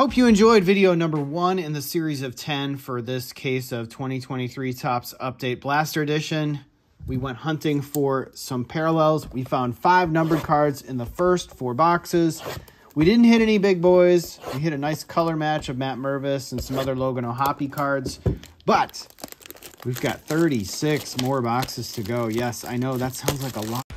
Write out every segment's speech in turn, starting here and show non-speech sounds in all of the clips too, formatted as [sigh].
Hope you enjoyed video number one in the series of 10 for this case of 2023 Topps Update Blaster Edition. We went hunting for some parallels. We found five numbered cards in the first four boxes. We didn't hit any big boys. We hit a nice color match of Matt Mervis and some other Logan O'Hoppe cards. But we've got 36 more boxes to go. Yes, I know that sounds like a lot.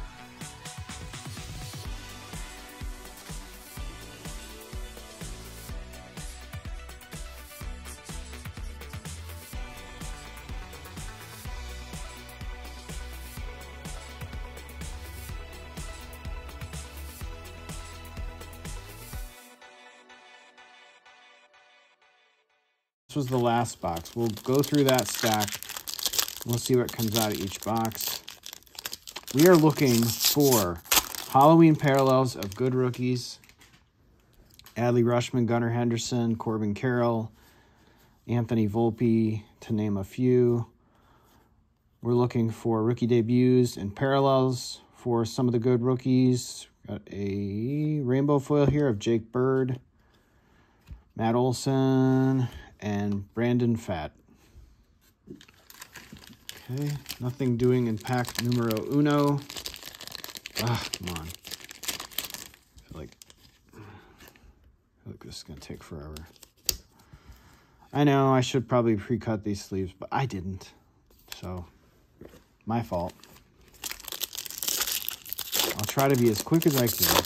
This was the last box. We'll go through that stack. We'll see what comes out of each box. We are looking for Halloween parallels of good rookies. Adley Rutschman, Gunnar Henderson, Corbin Carroll, Anthony Volpe, to name a few. We're looking for rookie debuts and parallels for some of the good rookies. Got a rainbow foil here of Jake Bird, Matt Olson, and Brandon Fat. Okay, nothing doing in pack numero uno. Ah, come on. I feel like, I feel like this is going to take forever. I know I should probably pre-cut these sleeves, but I didn't. So, my fault. I'll try to be as quick as I can.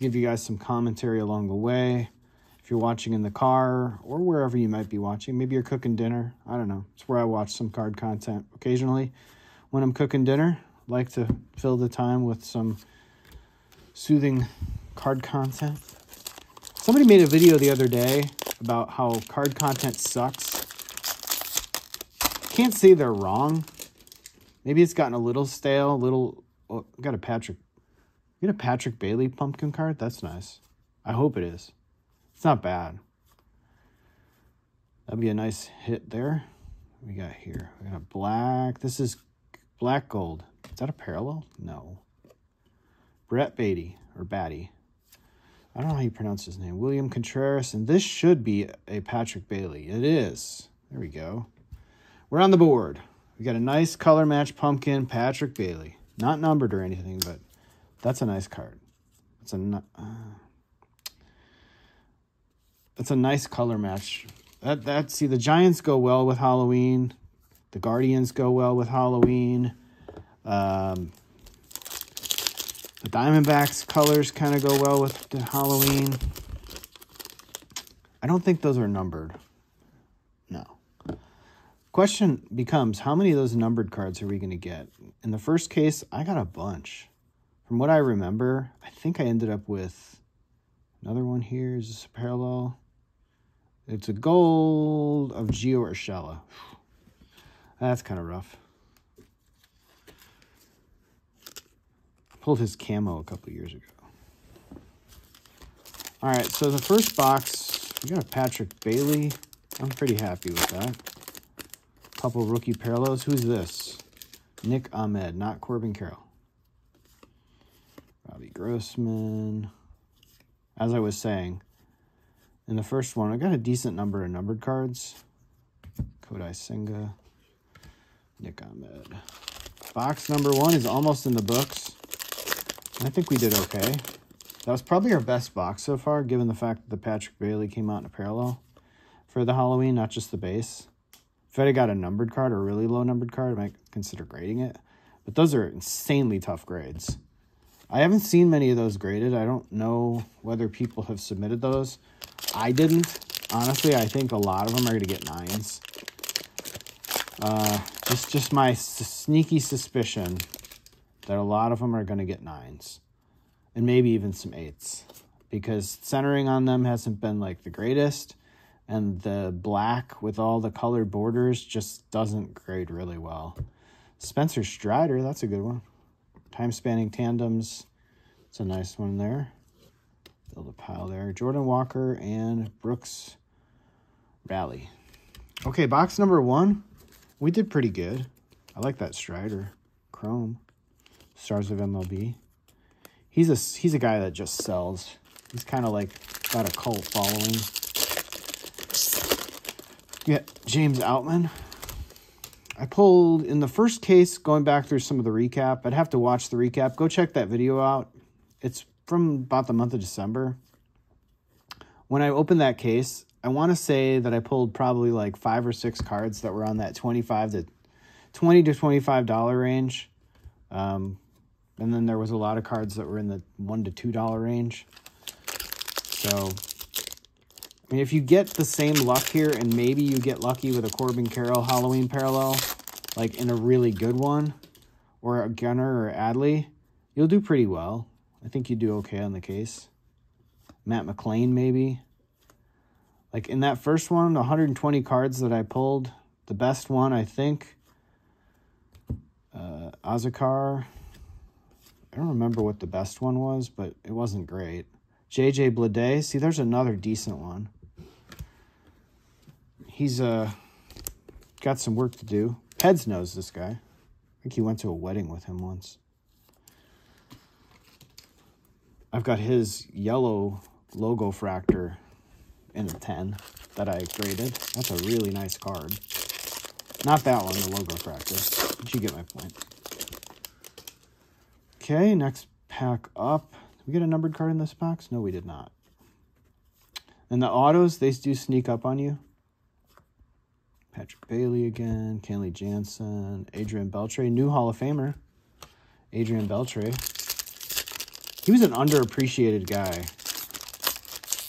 Give you guys some commentary along the way if you're watching in the car or wherever you might be watching. Maybe you're cooking dinner. I don't know. It's where I watch some card content occasionally. When I'm cooking dinner, I like to fill the time with some soothing card content. Somebody made a video the other day about how card content sucks. Can't say they're wrong. Maybe it's gotten a little stale, a little. Oh, got a Patrick. You got a Patrick Bailey pumpkin card? That's nice. I hope it is. It's not bad. That'd be a nice hit there. we got here? We got a black. This is black gold. Is that a parallel? No. Brett Beatty or Batty. I don't know how you pronounce his name. William Contreras. And this should be a Patrick Bailey. It is. There we go. We're on the board. We got a nice color match pumpkin, Patrick Bailey. Not numbered or anything, but that's a nice card. It's a. Uh, that's a nice color match. That that see the Giants go well with Halloween. The Guardians go well with Halloween. Um, the Diamondbacks colors kind of go well with the Halloween. I don't think those are numbered. No. Question becomes how many of those numbered cards are we going to get? In the first case, I got a bunch. From what I remember, I think I ended up with another one here. Is this a parallel? It's a gold of Gio Urshela. That's kind of rough. Pulled his camo a couple years ago. All right, so the first box, we got a Patrick Bailey. I'm pretty happy with that. Couple rookie parallels. Who's this? Nick Ahmed, not Corbin Carroll. Robbie Grossman. As I was saying, in the first one, I got a decent number of numbered cards. Kodai Senga, Nick Ahmed. Box number one is almost in the books. I think we did okay. That was probably our best box so far, given the fact that the Patrick Bailey came out in a parallel for the Halloween, not just the base. If I had got a numbered card or a really low numbered card, I might consider grading it. But those are insanely tough grades. I haven't seen many of those graded. I don't know whether people have submitted those. I didn't. Honestly, I think a lot of them are going to get nines. Uh, it's just my sneaky suspicion that a lot of them are going to get nines. And maybe even some eights. Because centering on them hasn't been like the greatest. And the black with all the colored borders just doesn't grade really well. Spencer Strider, that's a good one. Time spanning tandems. It's a nice one there. Build a pile there. Jordan Walker and Brooks Raley. Okay, box number one. We did pretty good. I like that Strider. Chrome. Stars of MLB. He's a he's a guy that just sells. He's kind of like got a cult following. Yeah, James Outman. I pulled in the first case, going back through some of the recap. I'd have to watch the recap. Go check that video out. It's from about the month of December. When I opened that case, I want to say that I pulled probably like five or six cards that were on that 25 to 20 to $25 range. Um, and then there was a lot of cards that were in the one to two dollar range. So, mean, if you get the same luck here, and maybe you get lucky with a Corbin Carroll Halloween parallel, like in a really good one, or a Gunnar or Adley, you'll do pretty well. I think you do okay on the case. Matt McLain, maybe. Like in that first one, the 120 cards that I pulled, the best one, I think, uh, Azakar. I don't remember what the best one was, but it wasn't great. JJ Bleday. See, there's another decent one. He's uh, got some work to do. Peds knows this guy. I think he went to a wedding with him once. I've got his yellow logo fractor in a 10 that I graded. That's a really nice card. Not that one, the logo fractor. But you get my point. Okay, next pack up. Did we get a numbered card in this box? No, we did not. And the autos, they do sneak up on you. Patrick Bailey again, Kenley Jansen, Adrian Beltre, new Hall of Famer. Adrian Beltre. He was an underappreciated guy.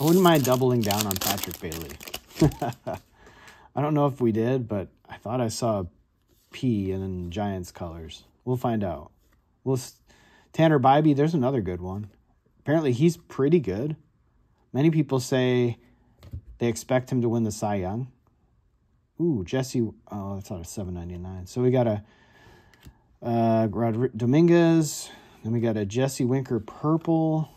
I wouldn't mind doubling down on Patrick Bailey. [laughs] I don't know if we did, but I thought I saw a P in Giants colors. We'll find out. We'll Tanner Bibee, there's another good one. Apparently he's pretty good. Many people say they expect him to win the Cy Young. Ooh, Jesse. Oh, that's out of seven ninety nine. So we got a uh, Dominguez. Then we got a Jesse Winker purple.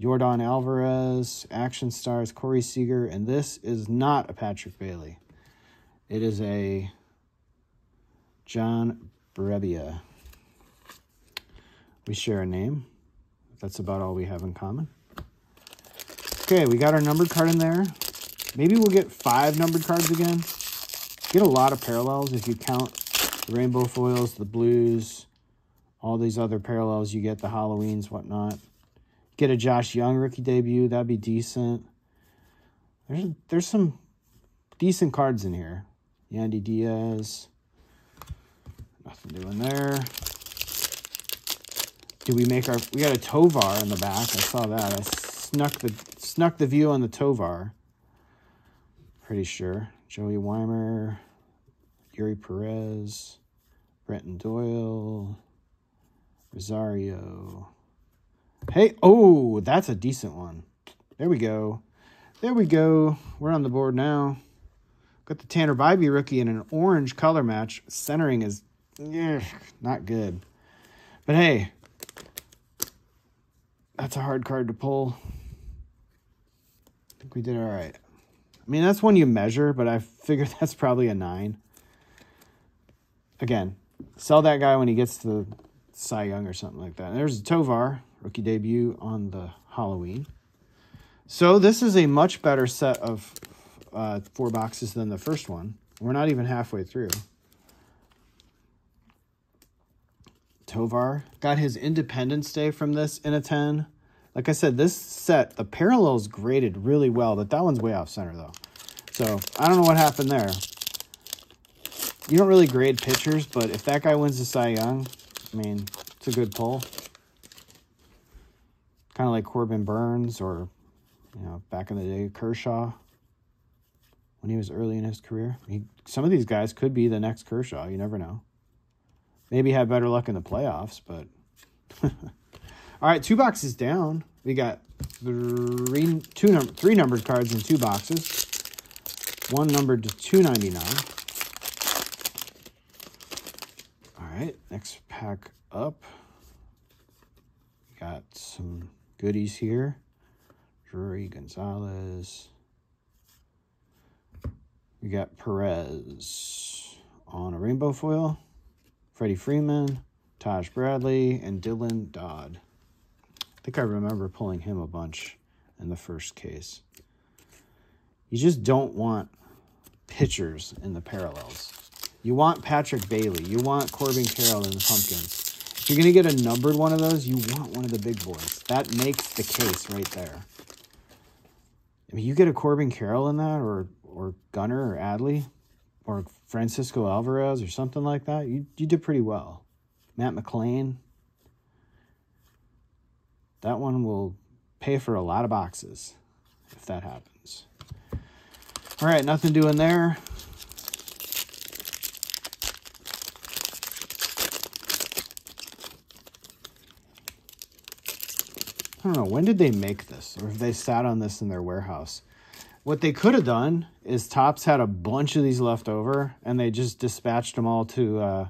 Jordan Alvarez, Action Stars, Corey Seager, and this is not a Patrick Bailey. It is a John Brebbia. We share a name. That's about all we have in common. Okay, we got our numbered card in there. Maybe we'll get five numbered cards again. Get a lot of parallels if you count the rainbow foils, the blues, all these other parallels. You get the Halloweens, whatnot. Get a Josh Jung rookie debut. That'd be decent. There's there's some decent cards in here. Yandy Diaz. Nothing doing there. Do we make our... We got a Tovar in the back. I saw that. I snuck the snuck the view on the Tovar. Pretty sure. Joey Wiemer, Eury Perez. Brenton Doyle. Rosario. Hey, oh, that's a decent one. There we go. There we go. We're on the board now. Got the Tanner Bibee rookie in an orange color match. Centering is yeah, not good. But hey, that's a hard card to pull. I think we did all right. I mean, that's one you measure, but I figure [laughs] that's probably a nine. Again, sell that guy when he gets to Cy Young or something like that. And there's Tovar, rookie debut on the Halloween. So this is a much better set of uh, four boxes than the first one. We're not even halfway through. Tovar got his Independence Day from this in a 10. Like I said, this set, the parallels graded really well, but that one's way off center, though. So, I don't know what happened there. You don't really grade pitchers, but if that guy wins the Cy Young, I mean, it's a good pull. Kind of like Corbin Burnes or, you know, back in the day, Kershaw when he was early in his career. He, some of these guys could be the next Kershaw. You never know. Maybe have better luck in the playoffs, but [laughs] All right, two boxes down. We got three, two three numbered cards in two boxes. One numbered to 299. All right, next pack up. Got some goodies here. Drury Gonzalez. We got Perez on a rainbow foil. Freddie Freeman, Taj Bradley, and Dylan Dodd. I think I remember pulling him a bunch in the first case. You just don't want pitchers in the parallels. You want Patrick Bailey. You want Corbin Carroll in the pumpkins. If you're going to get a numbered one of those, you want one of the big boys. That makes the case right there. I mean, you get a Corbin Carroll in that, or or Gunnar or Adley, or Francisco Alvarez or something like that. You you did pretty well. Matt McLain. That one will pay for a lot of boxes if that happens. All right, nothing doing there. I don't know, when did they make this? Or if they sat on this in their warehouse? What they could have done is Topps had a bunch of these left over and they just dispatched them all to uh,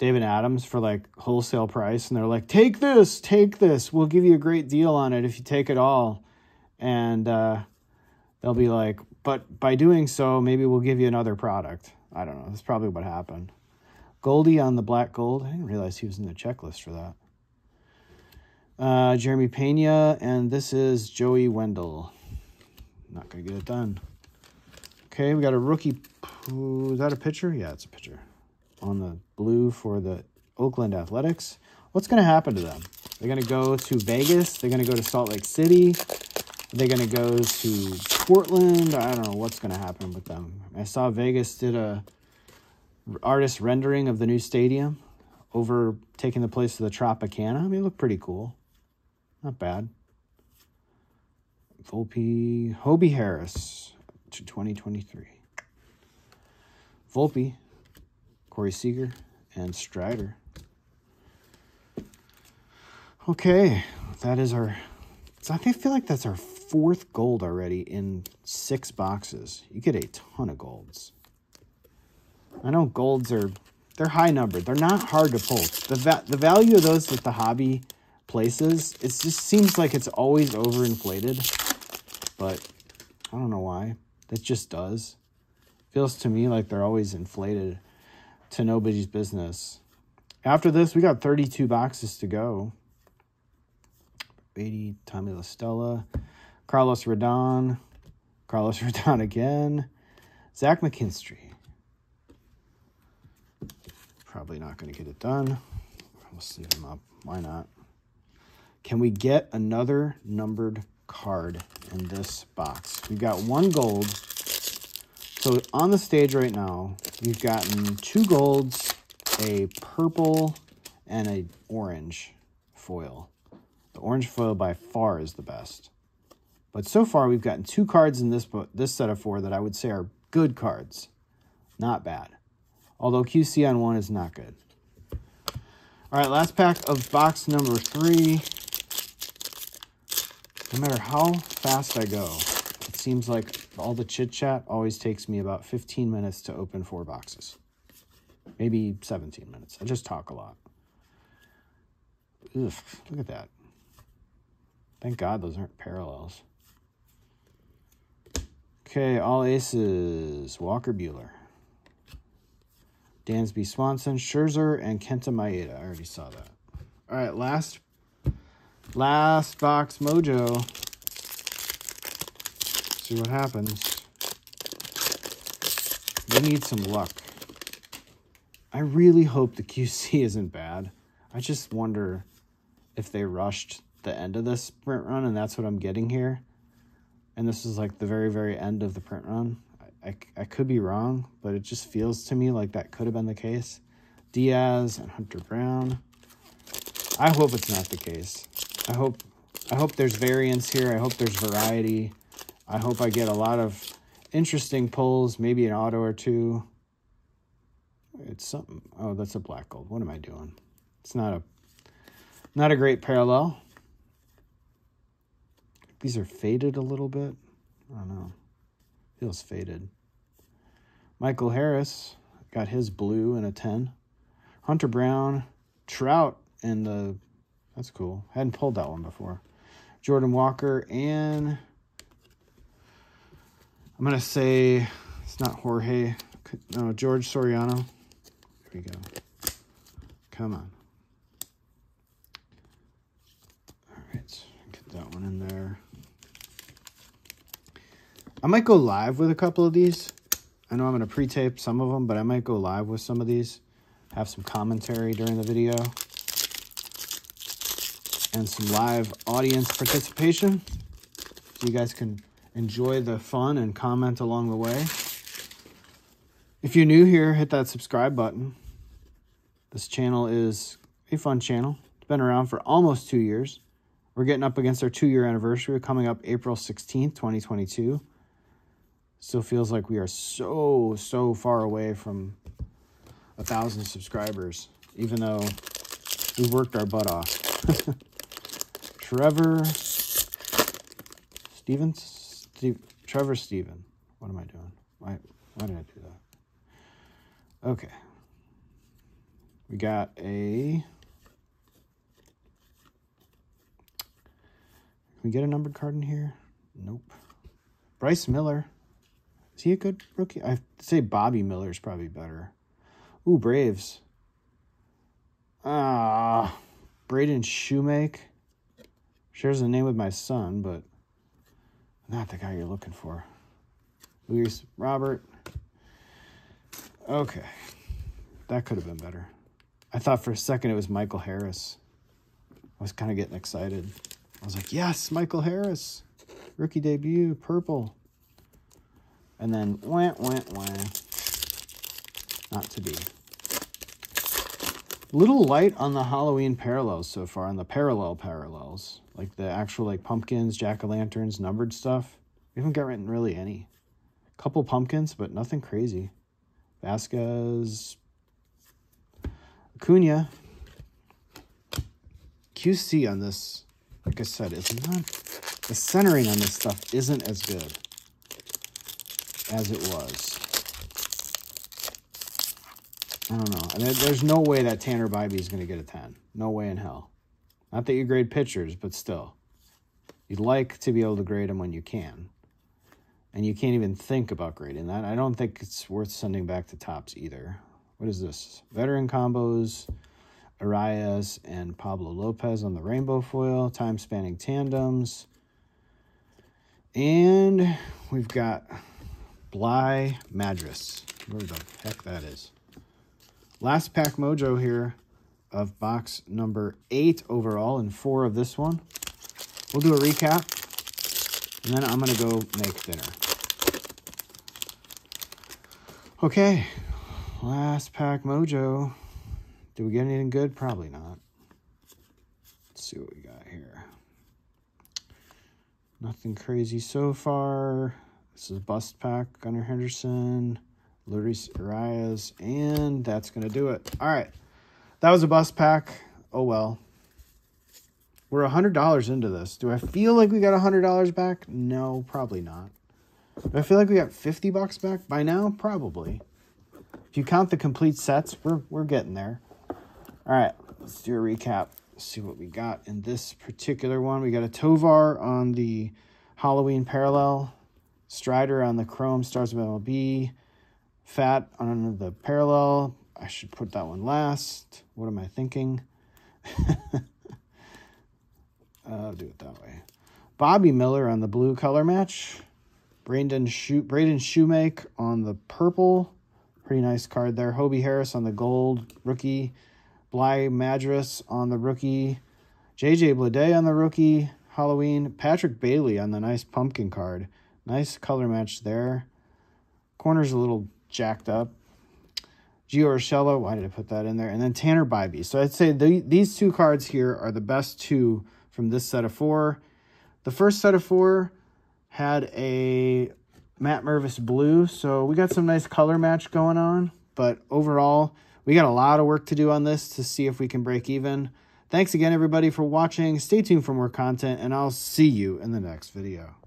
David Adams for like wholesale price. And they're like, take this, take this. We'll give you a great deal on it if you take it all. And uh, they'll be like, but by doing so, maybe we'll give you another product. I don't know. That's probably what happened. Goldie on the black gold. I didn't realize he was in the checklist for that. Uh, Jeremy Pena, and this is Joey Wendle. Not going to get it done. Okay, we got a rookie. Is that a pitcher? Yeah, it's a pitcher. On the blue for the Oakland Athletics. What's going to happen to them? They're going to go to Vegas. They're going to go to Salt Lake City. They're going to go to Portland. I don't know what's going to happen with them. I saw Vegas did a artist rendering of the new stadium over taking the place of the Tropicana. I mean, it looked pretty cool. Not bad. Volpe, Hobie Harris to 2023. Volpe, Corey Seager, and Strider. Okay, that is our. I feel like that's our fourth gold already in six boxes. You get a ton of golds. I know golds are they're high numbered. They're not hard to pull. The va the value of those with the hobby places. It just seems like it's always overinflated, but I don't know why. It just does. Feels to me like they're always inflated to nobody's business. After this, we got 32 boxes to go. Beatty, Tommy La Stella, Carlos Rodon, Carlos [laughs] Rodon again, Zach McKinstry. Probably not going to get it done. We'll sleeve him up. Why not? Can we get another numbered card in this box? We've got one gold. So on the stage right now, we've gotten two golds, a purple, and a orange foil. The orange foil by far is the best. But so far, we've gotten two cards in this this set of four that I would say are good cards. Not bad. Although QC on one is not good. All right, last pack of box number three. No matter how fast I go, it seems like all the chit chat always takes me about 15 minutes to open four boxes. Maybe 17 minutes. I just talk a lot. Ugh, look at that. Thank God those aren't parallels. Okay, all aces. Walker Buehler. Dansby Swanson, Scherzer, and Kenta Maeda. I already saw that. All right, last Last box mojo. See what happens. We need some luck. I really hope the QC [laughs] isn't bad. I just wonder if they rushed the end of this print run and that's what I'm getting here. And this is like the very, very end of the print run. I, I, I could be wrong, but it just feels to me like that could have been the case. Diaz and Hunter Brown. I hope it's not the case. I hope I hope there's variance here. I hope there's variety. I hope I get a lot of interesting pulls, maybe an auto or two. It's something. Oh, that's a black gold. What am I doing? It's not a not a great parallel. These are faded a little bit. I don't know. Feels faded. Michael Harris got his blue in a 10. Hunter Brown, Trout in the that's cool. Hadn't pulled that one before. Jordan Walker and I'm gonna say it's not Jorge. No, George Soriano. There we go. Come on. All right, get that one in there. I might go live with a couple of these. I know I'm going to pre-tape some of them, but I might go live with some of these. Have some commentary during the video. And some live audience participation. So you guys can enjoy the fun and comment along the way. If you're new here, hit that subscribe button. This channel is a fun channel. It's been around for almost two years. We're getting up against our two year anniversary coming up April 16th, 2022. Still feels like we are so, so far away from a thousand subscribers, even though we worked our butt off. [laughs] Trevor Stevens? Steve, Trevor Steven. What am I doing? Why, why did I do that? Okay. We got a Can we get a numbered card in here? Nope. Bryce Miller. Is he a good rookie? I say Bobby Miller is probably better. Ooh, Braves. Ah, Braden Shewmake. Shares the name with my son, but not the guy you're looking for. Luis Robert. Okay. That could have been better. I thought for a second it was Michael Harris. I was kind of getting excited. I was like, yes, Michael Harris. Rookie debut, purple. And then went, went, went. Not to be. Little light on the Halloween parallels so far, on the parallel parallels. Like the actual like pumpkins, jack-o'-lanterns, numbered stuff. We haven't gotten really any. Couple pumpkins, but nothing crazy. Vasquez, Acuna, QC on this like I said, it's not, the centering on this stuff isn't as good as it was. I don't know. There's no way that Tanner Bibee is going to get a 10. No way in hell. Not that you grade pitchers, but still. You'd like to be able to grade them when you can. And you can't even think about grading that. I don't think it's worth sending back to Topps either. What is this? Veteran combos, Arraez and Pablo Lopez on the rainbow foil, time spanning tandems. And we've got Bly Madras, where the heck that is. Last pack mojo here of box number eight overall and four of this one. We'll do a recap and then I'm going to go make dinner. Okay, last pack mojo. Did we get anything good? Probably not. Let's see what we got here. Nothing crazy so far. This is Bust Pack, Gunnar Henderson, Luis Arias, and that's going to do it. All right. That was a Bust Pack. Oh, well. We're $100 into this. Do I feel like we got $100 back? No, probably not. Do I feel like we got 50 bucks back by now? Probably. If you count the complete sets, we're, we're getting there. All right, let's do a recap. Let's see what we got in this particular one. We got a Tovar on the Halloween parallel, Strider on the Chrome Stars of MLB, Pfaadt on the parallel. I should put that one last. What am I thinking? [laughs] I'll do it that way. Bobby Miller on the blue color match. Braden Shoe Braden Shewmake on the purple. Pretty nice card there. Hobie Harris on the gold rookie. Bly Madras on the rookie. JJ Bleday on the rookie. Halloween. Patrick Bailey on the nice pumpkin card. Nice color match there. Corner's a little jacked up. Gio Urshela, why did I put that in there? And then Tanner Bibee. So I'd say the, these two cards here are the best two from this set of four. The first set of four had a Matt Mervis blue, so we got some nice color match going on. But overall, we got a lot of work to do on this to see if we can break even. Thanks again, everybody, for watching. Stay tuned for more content, and I'll see you in the next video.